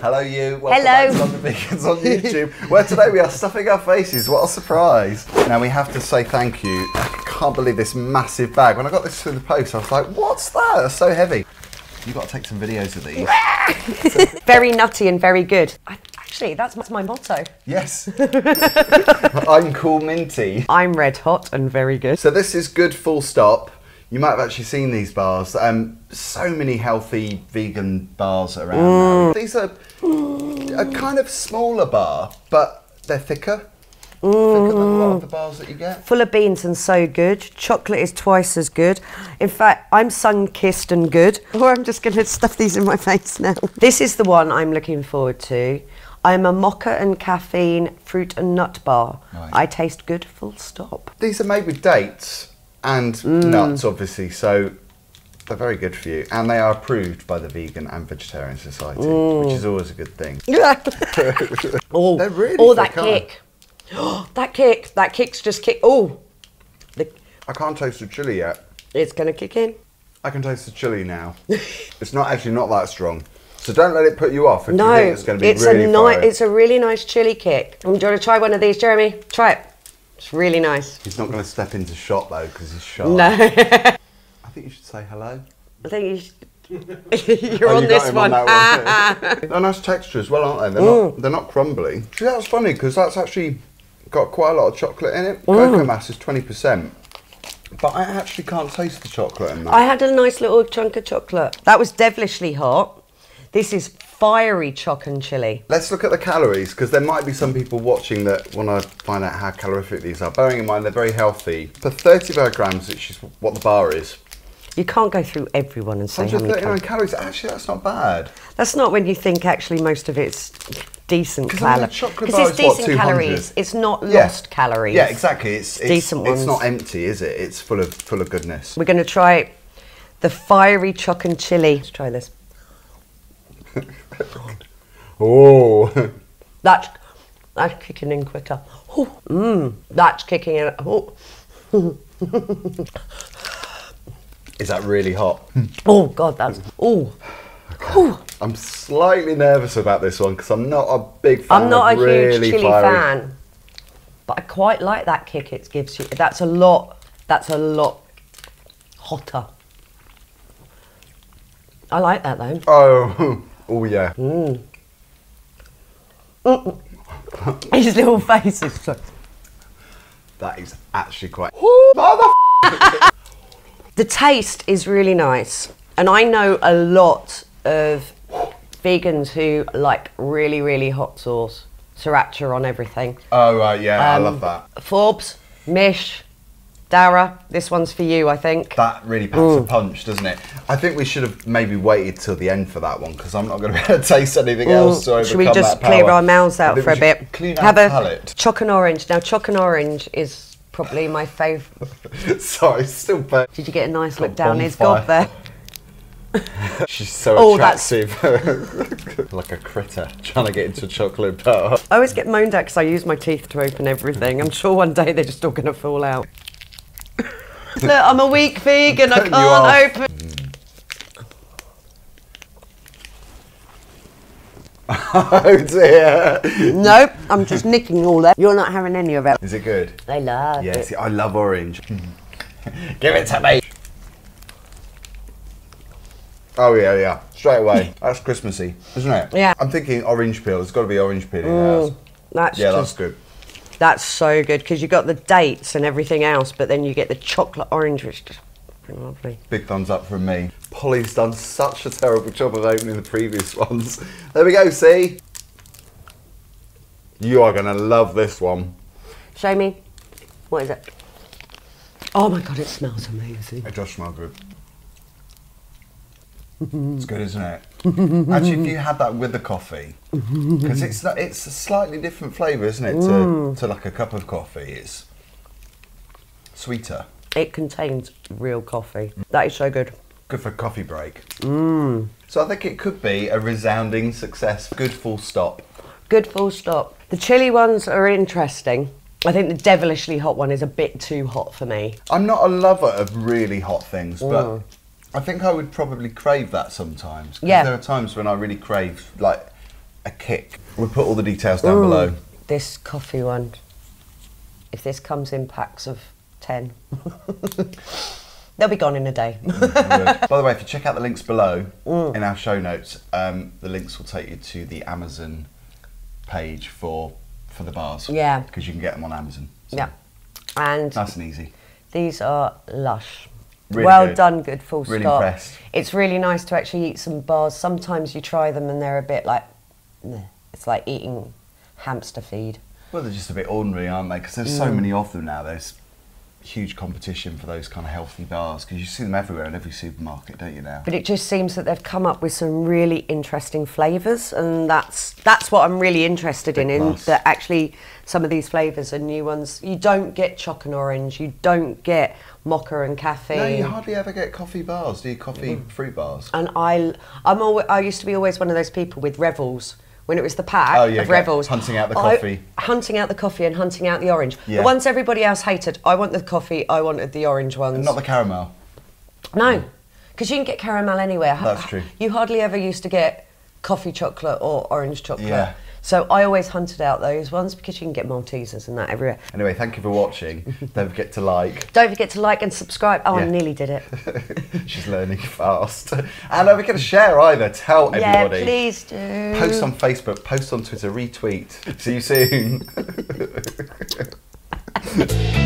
Hello, you. Welcome Hello. back to London Vegans on YouTube, where today we are stuffing our faces. What a surprise! Now we have to say thank you. I can't believe this massive bag. When I got this through the post, I was like, "What's that? It's so heavy." You've got to take some videos of these. Very nutty and very good. I, actually, that's, that's my motto. yes. I'm cool minty. I'm red hot and very good. So this is good. Full stop. You might have actually seen these bars. Um, so many healthy vegan bars around. now. These are a kind of smaller bar, but they're thicker. Thicker than a lot of the bars that you get. Full of beans and so good. Chocolate is twice as good. In fact, I'm sun kissed and good. Or I'm just going to stuff these in my face now. This is the one I'm looking forward to. I'm a mocha and caffeine fruit and nut bar. Right. I taste good, full stop. These are made with dates and Mm. nuts, obviously, so they're very good for you. And they are approved by the Vegan and Vegetarian Society, Mm. which is always a good thing. oh, really oh, that kick. that kick. That kick's just kick. Oh, the, I can't taste the chili yet. it's going to kick in. I can taste the chili now. it's not actually not that strong. So don't let it put you off No, you think it's going to be it's really a fiery. It's a really nice chili kick. Um, do you want to try one of these, Jeremy? Try it. It's really nice. He's not going to step into shot though because he's shy. No, I think you should say hello. I think you should, you're Oh, on you this one. that one. they're nice texture as well, aren't they? They're Mm. not. They're not crumbly. See, that's funny because that's actually got quite a lot of chocolate in it. Mm. Cocoa mass is twenty percent, but I actually can't taste the chocolate in that. I had a nice little chunk of chocolate. That was devilishly hot. This is fiery choc and chili. Let's look at the calories because there might be some people watching that want to find out how calorific these are. Bearing in mind they're very healthy. For 35 grams, which is what the bar is, You can't go through everyone and say how many 139 calories. calories. Actually, that's not bad. That's not when you think actually most of it's decent 'Cause I mean, a calories. Because it's is what, decent calories. It's not Yeah. lost calories. Yeah, exactly. It's, it's Decent It's ones. not empty, is it? It's full of full of goodness. We're going to try the fiery choc and chili. Let's try this. Oh, That's that's kicking in quicker. Mmm, that's kicking in. Oh, is that really hot? Hmm. oh God, that's oh. I'm slightly nervous about this one because I'm not a big fan. I'm not a really huge chili fiery- fan, but I quite like that kick it gives you. That's a lot. That's a lot hotter. I like that though. Oh, oh yeah. His little face is so. That is actually quite. Mother. The taste is really nice, and I know a lot of vegans who like really, really hot sauce, sriracha on everything. Oh right, yeah, I Um, love that. Forbes, Mish, Dara, this one's for you, I think. That really packs mm. a punch, doesn't it? I think we should have maybe waited till the end for that one because I'm not going to be able to taste anything mm. else to overcome Should we just that clear power. our mouths out for a bit? should Clean Have our a palate. choc and orange. Now, choc and orange is probably my favourite. Sorry, it's still burnt. Did you get a nice Got look down his bonfire. gob there? She's so Oh, attractive. like a critter trying to get into a chocolate bar. I always get moaned at because I use my teeth to open everything. I'm sure one day they're just all going to fall out. Look, I'm a weak vegan. I can't open. oh dear. Nope, I'm just nicking all that. You're not having any of it. Is it good? I love Yeah, it. see, I love orange. Give it to me. Oh yeah, yeah. Straight away. That's Christmassy, isn't it? Yeah. I'm thinking orange peel. There's got to be orange peel in there. Mm, that's Yeah, that's good. That's so good because you've got the dates and everything else, but then you get the chocolate orange, which is just lovely. Big thumbs up from me. Polly's done such a terrible job of opening the previous ones. There we go, see? You are going to love this one. Show me. What is it? Oh my god, it smells amazing. It does smell good. it's good, isn't it? Actually, if you had that with the coffee, because it's it's a slightly different flavour, isn't it, to, to like a cup of coffee? It's sweeter. It contains real coffee. That is so good. Good for coffee break. Mm. So I think it could be a resounding success. Good full stop. Good full stop. The chili ones are interesting. I think the devilishly hot one is a bit too hot for me. I'm not a lover of really hot things, but I think I would probably crave that sometimes. Yeah. There are times when I really crave like a kick. We'll put all the details down below. This coffee one, if this comes in packs of 10, they'll be gone in a day. By the way, if you check out the links below Mm. in our show notes, um, the links will take you to the Amazon page for for the bars. Yeah. Because you can get them on Amazon. So yeah. And Nice and easy. these are lush. Really well good. done, good full Really stop. impressed. It's really nice to actually eat some bars. Sometimes you try them and they're a bit like, meh. it's like eating hamster feed. Well, they're just a bit ordinary, aren't they? Because there's Mm. so many of them now. There's huge competition for those kind of healthy bars because you see them everywhere in every supermarket, don't you now? But it just seems that they've come up with some really interesting flavours, and that's that's what I'm really interested in. Big In plus. that actually some of these flavours are new ones. You don't get choc and orange. You don't get mocha and caffeine. No, you hardly ever get coffee bars, do you? Coffee mm. fruit bars. and I, I'm always, I used to be always one of those people with revels when it was the pack Oh, yeah, of revels, hunting out the I- coffee. hunting out the coffee, and hunting out the orange. Yeah. The ones everybody else hated. I wanted the coffee. I wanted the orange ones. And not the caramel. No, because you can get caramel anywhere. That's true. You hardly ever used to get coffee chocolate or orange chocolate. Yeah. So I always hunted out those ones because you can get Maltesers and that everywhere. Anyway, thank you for watching. Don't forget to like. Don't forget to like and subscribe. Oh, I nearly did it. She's learning fast. And don't forget to share either. Tell everybody. yeah, everybody. please do. Post on Facebook, post on Twitter, retweet. See you soon.